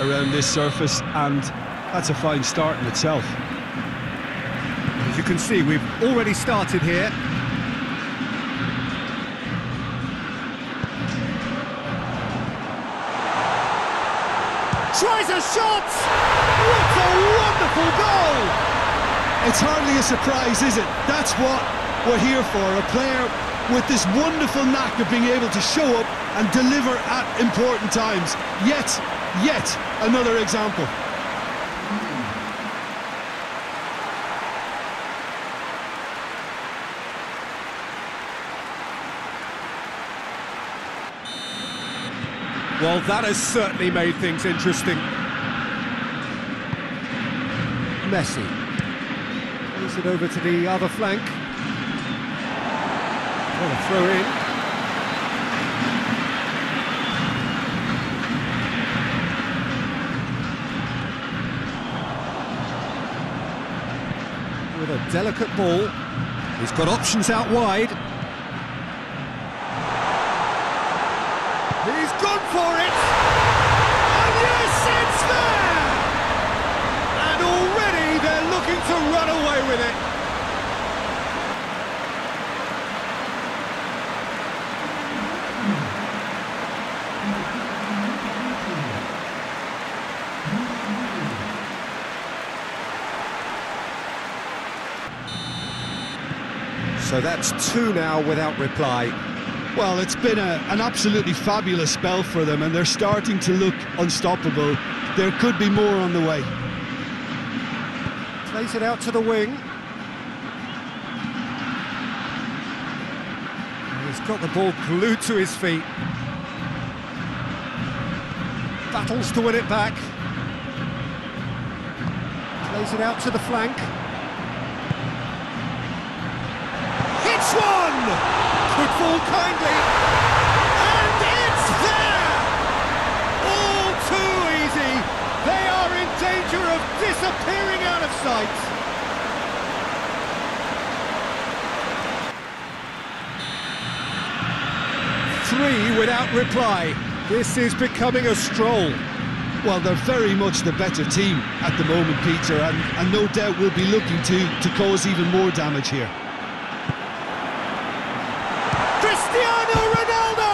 around this surface, and that's a fine start in itself. As you can see, we've already started here. Tries a shot! What a wonderful goal! It's hardly a surprise, is it? That's what we're here for, a player with this wonderful knack of being able to show up and deliver at important times. Yet, yet another example. Well, that has certainly made things interesting. Messi. Plays it over to the other flank. What a throw in. With a delicate ball. He's got options out wide. He's gone for it! And yes, it's there! And already they're looking to run away with it. So that's two now without reply. Well, it's been a, an absolutely fabulous spell for them, and they're starting to look unstoppable. There could be more on the way. Plays it out to the wing. He's got the ball glued to his feet. Battles to win it back. Plays it out to the flank. Could fall kindly. And it's there! All too easy. They are in danger of disappearing out of sight. Three without reply. This is becoming a stroll. Well, they're very much the better team at the moment, Peter, and, and no doubt will be looking to, to cause even more damage here. Cristiano Ronaldo!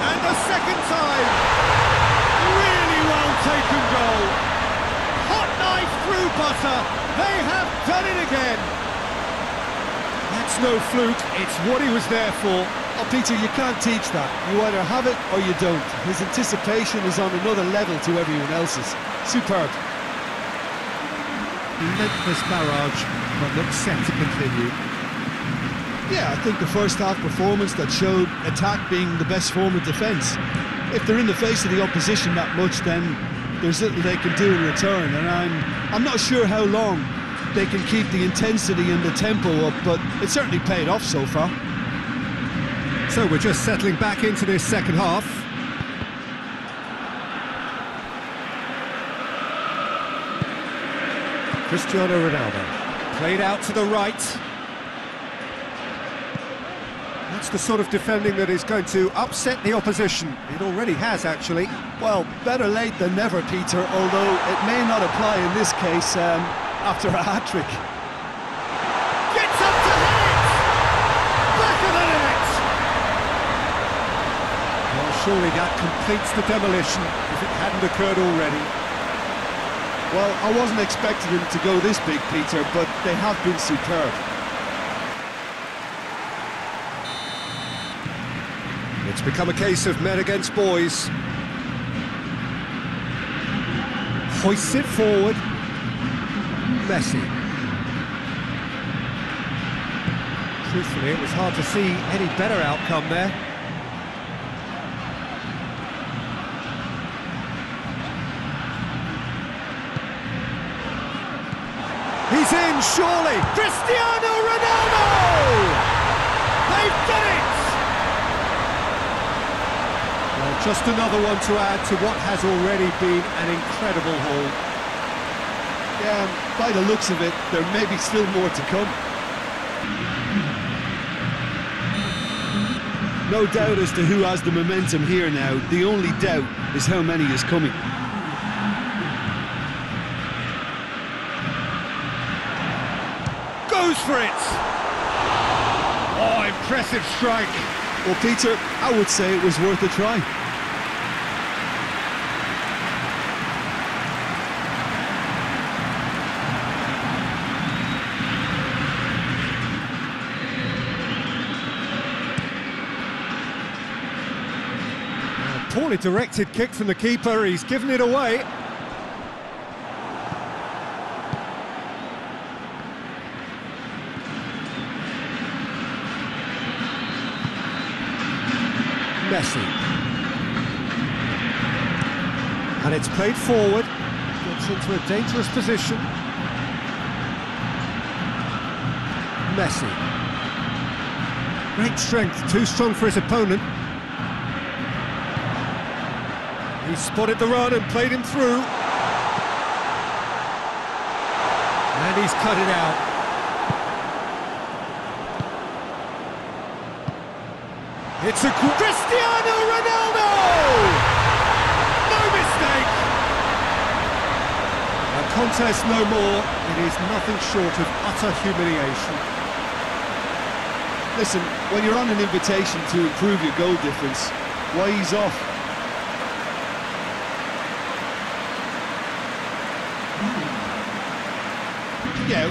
And the second time. Really well taken goal. Hot knife through butter. They have done it again. That's no fluke. It's what he was there for. Oh, Peter, you can't teach that. You either have it or you don't. His anticipation is on another level to everyone else's. Superb. Relentless barrage, but looks set to continue. Yeah, I think the first half performance that showed attack being the best form of defence. If they're in the face of the opposition that much, then there's little they can do in return. And I'm I'm not sure how long they can keep the intensity and the tempo up, but it certainly paid off so far. So we're just settling back into this second half. Cristiano Ronaldo played out to the right. That's the sort of defending that is going to upset the opposition. It already has, actually. Well, better late than never, Peter, although it may not apply in this case um, after a hat-trick. Gets up to hit of the net! Well, surely that completes the demolition if it hadn't occurred already. Well, I wasn't expecting them to go this big, Peter, but they have been superb. It's become a case of men against boys. Hoists it forward. Messi. Truthfully, it was hard to see any better outcome there. He's in, surely! Cristiano Ronaldo! They've done it! Just another one to add to what has already been an incredible haul. Yeah, by the looks of it, there may be still more to come. No doubt as to who has the momentum here now. The only doubt is how many is coming. Goes for it! Oh, impressive strike. Well, Peter, I would say it was worth a try. Poorly directed kick from the keeper, he's given it away. Messi. And it's played forward, gets into a dangerous position. Messi. Great strength, too strong for his opponent. He spotted the run and played him through. And he's cut it out. It's a Cristiano Ronaldo! No mistake! A contest no more. It is nothing short of utter humiliation. Listen, when you're on an invitation to improve your goal difference, why he's off?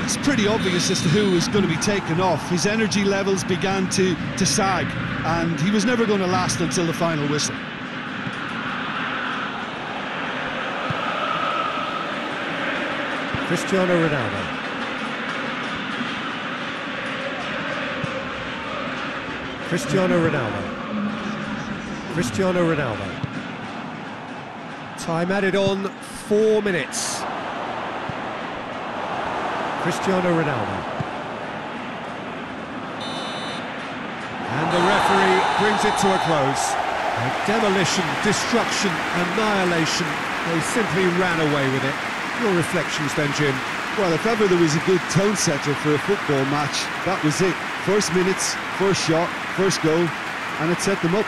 Was pretty obvious as to who was going to be taken off. His energy levels began to, to sag, and he was never going to last until the final whistle. Cristiano Ronaldo. Cristiano Ronaldo. Cristiano Ronaldo. Time added on, four minutes. Cristiano Ronaldo. And the referee brings it to a close. A demolition, destruction, annihilation. They simply ran away with it. Your reflections then, Jim? Well, if ever there was a good tone setter for a football match, that was it. First minutes, first shot, first goal, and it set them up.